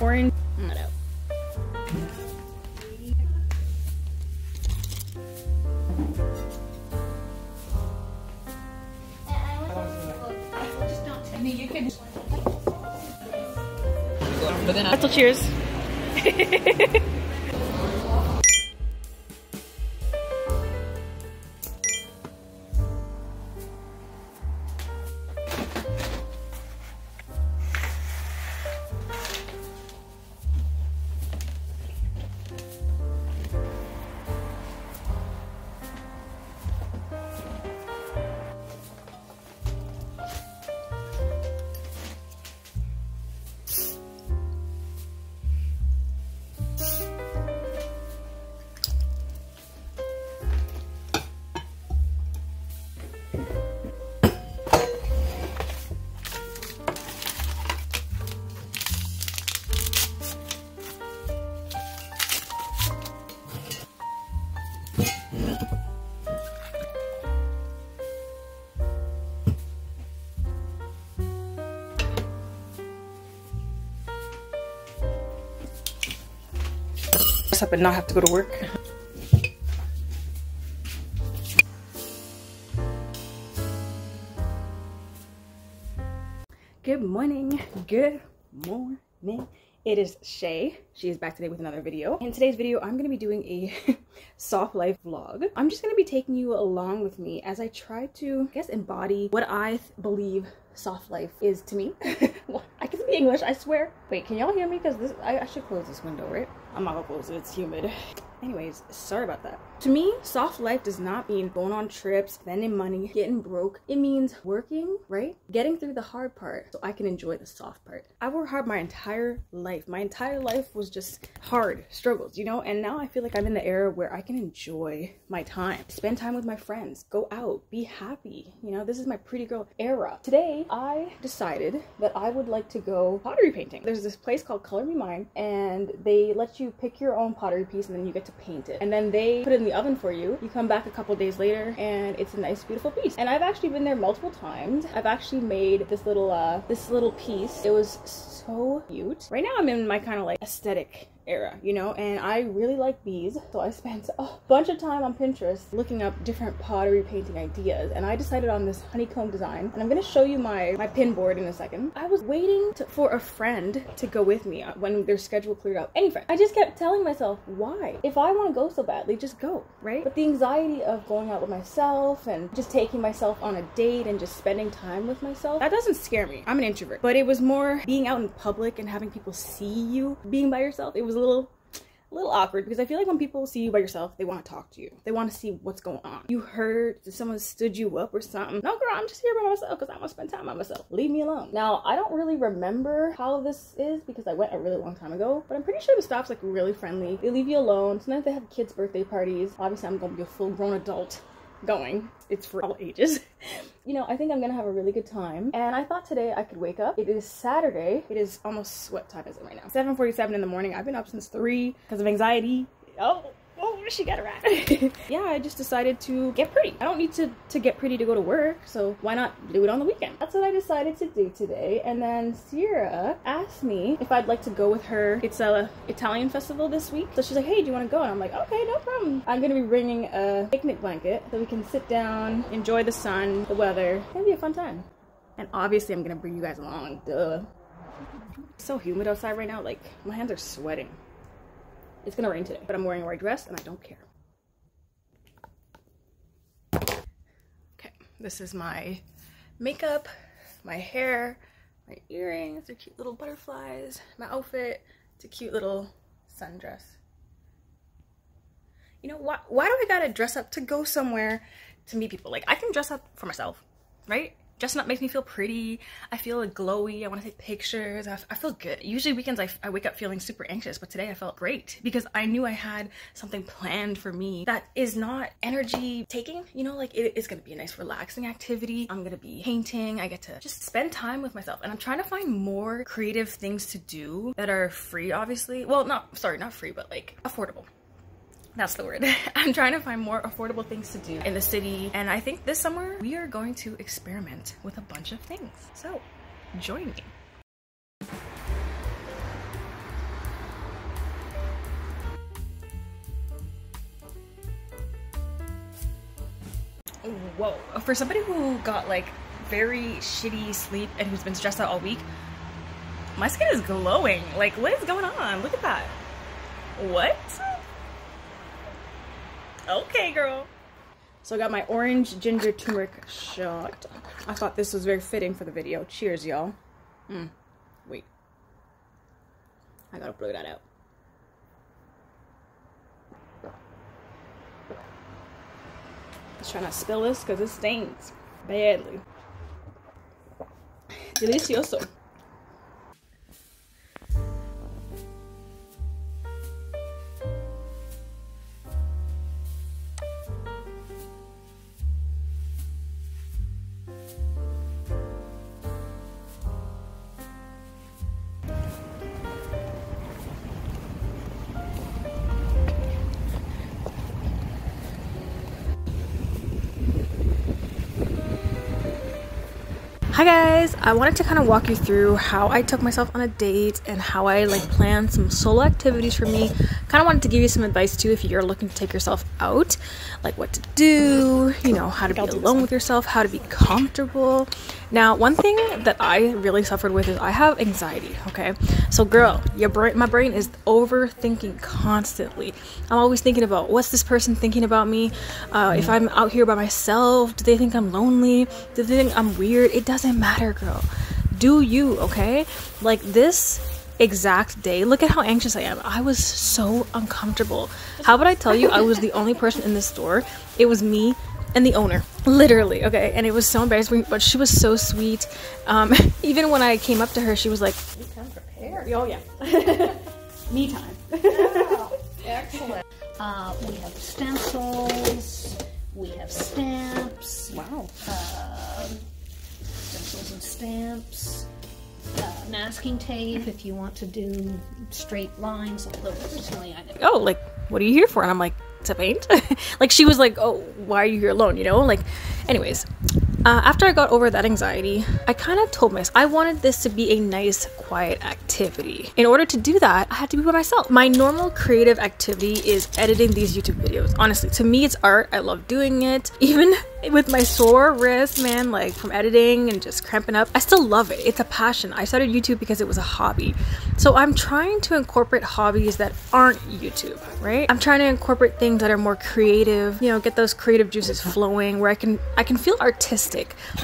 orange. Not out. I mean, you can. But then Pretzel cheers. up and not have to go to work. Good morning. Good morning. It is Shay. She is back today with another video. In today's video, I'm going to be doing a soft life vlog. I'm just going to be taking you along with me as I try to, I guess, embody what I believe soft life is to me. English, I swear. Wait, can y'all hear me? Because this, I, I should close this window, right? I'm not gonna close it, it's humid. Anyways, sorry about that. To me, soft life does not mean going on trips, spending money, getting broke. It means working, right? Getting through the hard part so I can enjoy the soft part. I worked hard my entire life. My entire life was just hard struggles, you know? And now I feel like I'm in the era where I can enjoy my time, spend time with my friends, go out, be happy. You know, this is my pretty girl era. Today, I decided that I would like to go pottery painting. There's this place called Color Me Mine, and they let you pick your own pottery piece and then you get to paint it. And then they put it in the oven for you. You come back a couple days later and it's a nice beautiful piece. And I've actually been there multiple times. I've actually made this little uh this little piece. It was so cute. Right now I'm in my kind of like aesthetic era, you know, and I really like bees. So I spent a bunch of time on Pinterest looking up different pottery painting ideas and I decided on this honeycomb design and I'm gonna show you my, my pin board in a second. I was waiting to, for a friend to go with me uh, when their schedule cleared up. Any friend. I just kept telling myself, why? If I wanna go so badly, just go, right? But the anxiety of going out with myself and just taking myself on a date and just spending time with myself, that doesn't scare me. I'm an introvert. But it was more being out in public and having people see you being by yourself. It was a little a little awkward because I feel like when people see you by yourself, they want to talk to you. They want to see what's going on. You heard someone stood you up or something. No, girl, I'm just here by myself because I want to spend time by myself. Leave me alone. Now, I don't really remember how this is because I went a really long time ago, but I'm pretty sure the staff's like really friendly. They leave you alone. Sometimes they have kids' birthday parties. Obviously, I'm going to be a full grown adult going. It's for all ages. you know, I think I'm gonna have a really good time. And I thought today I could wake up. It is Saturday. It is almost, what time is it right now? 7.47 in the morning. I've been up since 3 because of anxiety. Oh, oh, she got a rat. yeah, I just decided to get pretty. I don't need to, to get pretty to go to work, so why not do it on the weekend? That's what I decided to do today. And then Sierra asked me if I'd like to go with her. It's a Italian festival this week. So she's like, hey, do you want to go? And I'm like, okay, no problem. I'm going to be bringing a picnic blanket so we can sit down, enjoy the sun, the weather. It's going to be a fun time. And obviously I'm going to bring you guys along, duh. It's so humid outside right now, like my hands are sweating. It's gonna rain today, but I'm wearing a white dress and I don't care. Okay, this is my makeup, my hair, my earrings, they're cute little butterflies, my outfit, it's a cute little sundress. You know, why, why do I gotta dress up to go somewhere to meet people? Like, I can dress up for myself, right? Dressing up makes me feel pretty. I feel like glowy. I want to take pictures. I, feel good. Usually weekends I, I wake up feeling super anxious, but today I felt great because I knew I had something planned for me that is not energy taking. You know, like it is going to be a nice relaxing activity. I'm going to be painting. I get to just spend time with myself and I'm trying to find more creative things to do that are free, obviously. Well, not, sorry, not free, but like affordable that's the word. I'm trying to find more affordable things to do in the city. And I think this summer we are going to experiment with a bunch of things. So join me. Whoa. For somebody who got like very shitty sleep and who's been stressed out all week, my skin is glowing. Like, what is going on? Look at that. What? Okay, girl. So I got my orange ginger turmeric shot. I thought this was very fitting for the video. Cheers, y'all. Mm. Wait. I gotta blow that out. Just trying to spill this because it stains badly. Delicioso. Hi guys, I wanted to kind of walk you through how I took myself on a date and how I like planned some solo activities for me. Kind of wanted to give you some advice too if you're looking to take yourself out, like what to do, you know, how to be alone with yourself, how to be comfortable. Now, one thing that I really suffered with is I have anxiety, okay? So girl, your brain my brain is overthinking constantly. I'm always thinking about what's this person thinking about me? Uh, if I'm out here by myself, do they think I'm lonely? Do they think I'm weird? It doesn't matter, girl. Do you, okay? Like this exact day, look at how anxious I am. I was so uncomfortable. How would I tell you I was the only person in the store? It was me and the owner literally okay? And it was so embarrassing but she was so sweet. Um, even when i came up to her she was like you come prepared. Oh yeah. Me time. Excellent. Uh, we have stencils we have stamps wow. uh, stencils and stamps uh, masking tape if you want to do straight lines although personally i oh like what are you here for and i'm like to paint. like she was like, "Oh, why are you here alone?" You know, like. Anyways, uh, after I got over that anxiety, I kind of told myself I wanted this to be a nice, quiet activity. In order to do that, I had to be by myself. My normal creative activity is editing these YouTube videos. Honestly, to me, it's art. I love doing it. Even with my sore wrist, man, like from editing and just cramping up, I still love it. It's a passion. I started YouTube because it was a hobby. So I'm trying to incorporate hobbies that aren't YouTube, right? I'm trying to incorporate things that are more creative, you know, get those creative juices flowing where I can I can feel artistic.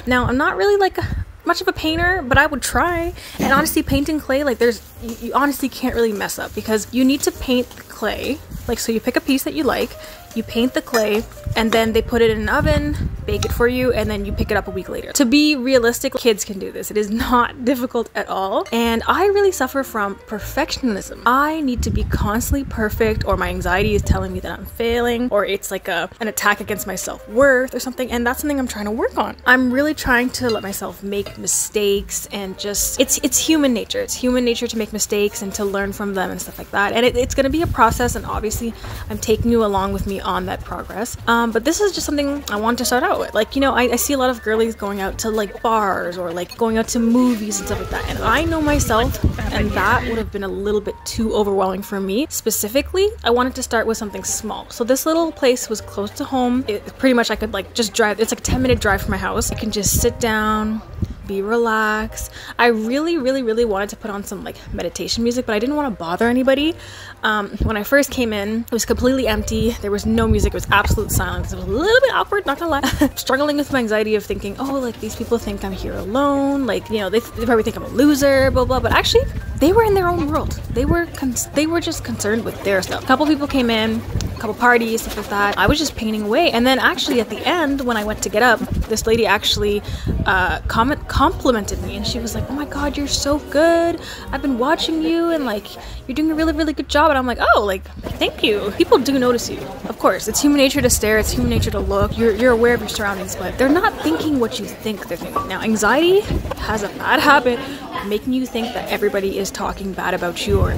Now, I'm not really like much of a painter, but I would try. And honestly, painting clay, like there's, you, you honestly can't really mess up because you need to paint the clay. Like, so you pick a piece that you like, you paint the clay, and then they put it in an oven, bake it for you, and then you pick it up a week later. To be realistic, kids can do this. It is not difficult at all. And I really suffer from perfectionism. I need to be constantly perfect, or my anxiety is telling me that I'm failing, or it's like a, an attack against my self-worth or something, and that's something I'm trying to work on. I'm really trying to let myself make mistakes and just, it's, it's human nature. It's human nature to make mistakes and to learn from them and stuff like that. And it, it's gonna be a process, and obviously I'm taking you along with me on that progress. Um, Um, but this is just something I want to start out with. Like, you know, I, I, see a lot of girlies going out to like bars or like going out to movies and stuff like that. And I know myself, and that would have been a little bit too overwhelming for me. Specifically, I wanted to start with something small. So this little place was close to home. It, pretty much I could like just drive, it's like a 10 minute drive from my house. I can just sit down, be relaxed. I really, really, really wanted to put on some like meditation music, but I didn't want to bother anybody. Um, when I first came in, it was completely empty. There was no music. It was absolute silence. It was a little bit awkward, not gonna lie. Struggling with my anxiety of thinking, oh, like these people think I'm here alone. Like, you know, they, they probably think I'm a loser, blah, blah. But actually, they were in their own world. They were, they were just concerned with their stuff. A couple people came in, couple parties, stuff like that. I was just painting away. And then actually at the end, when I went to get up, this lady actually uh, comment complimented me and she was like, oh my God, you're so good. I've been watching you and like, you're doing a really, really good job. And I'm like, oh, like, thank you. People do notice you. Of course, it's human nature to stare. It's human nature to look. You're, you're aware of your surroundings, but they're not thinking what you think they're thinking. Now, anxiety has a bad habit making you think that everybody is talking bad about you or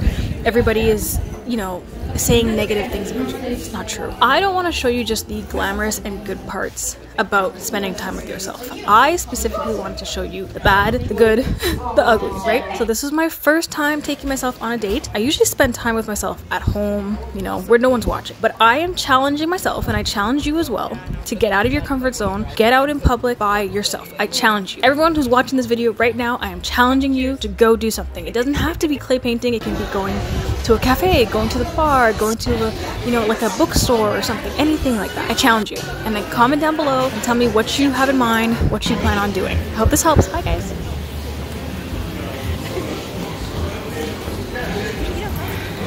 everybody is, you know, saying negative things about you. It's not true. I don't want to show you just the glamorous and good parts about spending time with yourself. I specifically wanted to show you the bad, the good, the ugly, right? So this is my first time taking myself on a date. I usually spend time with myself at home, you know, where no one's watching. But I am challenging myself and I challenge you as well to get out of your comfort zone, get out in public by yourself. I challenge you. Everyone who's watching this video right now, I am challenging you to go do something. It doesn't have to be clay painting. It can be going to a cafe, going to the bar, going to a, you know, like a bookstore or something, anything like that. I challenge you. And then comment down below and tell me what you have in mind, what you plan on doing. I hope this helps. Bye guys.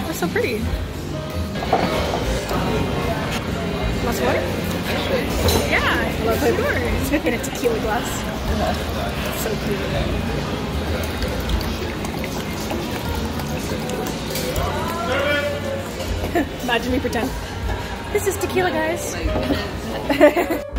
That's so pretty. Lots of water? Yeah, I love yours. In a tequila glass. So cute. Imagine me pretend. This is tequila, guys.